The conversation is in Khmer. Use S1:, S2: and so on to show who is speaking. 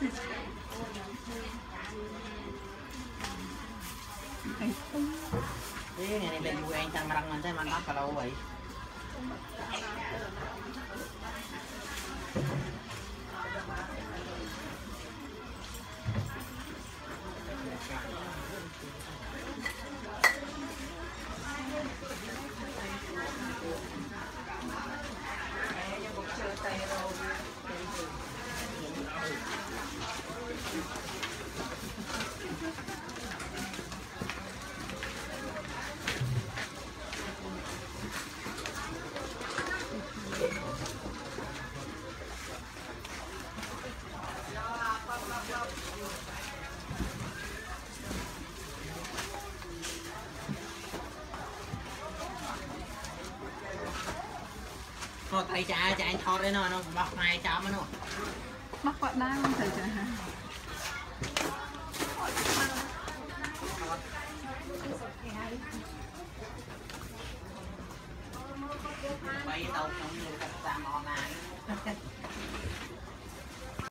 S1: Thế
S2: ngày này lên vui anh tăng răng mình thấy mà nó cả lâu vậy
S3: ថតអីចា
S4: ចាអញថតអីនោះអានោះរបស់ខ្មែរចាំនោះ
S5: របស់គាត់ដែរមិនត្រូវចាបីទៅខ្ញុំ
S6: យកកាត់តាមអនឡាញ